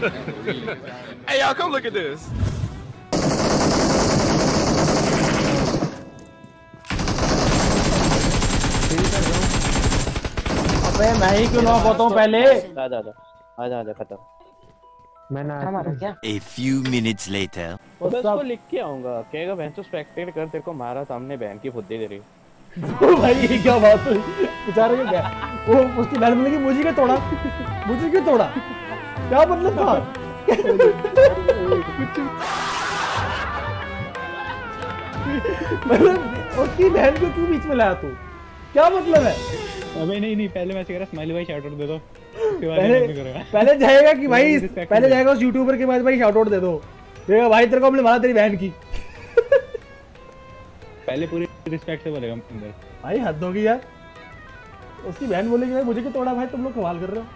hey, y'all, come look at this. अबे मैं ही क्यों होता हूँ पहले? आजा आजा आजा आजा खत्म। मैंने हमारा क्या? A few minutes later. बस उसको लिख के आऊँगा। कहेगा बहन तो स्पेक्टेट कर तेरे को मारा सामने बहन की फुद्दी तेरी। ओ भाई ये क्या बात हुई? बेचारे के क्या वो उसकी बहन बोली कि मुझे क्यों तोड़ा? मुझे क्यों तोड़ा? क्या मतलब था? मतलब उसकी बहन को क्यों बीच में लाया तू? क्या मतलब है? अबे नहीं नहीं पहले मैं कह रहा स्माइली भाई शाउट आउट दे दो। पहले पहले जाएगा कि भाई पहले जाएगा उस यूट्यूबर के बाद भाई शाउट आउट दे दो। देगा भाई तेरे को हमने मारा तेरी बहन की। पहले पूरी रिस्पेक्ट से बोलेगा अंदर। भाई हद होगी यार। उसकी बहन बोलेगी भाई मुझे क्यों तोड़ा भाई? तुम लोग कमाल कर रहे हो।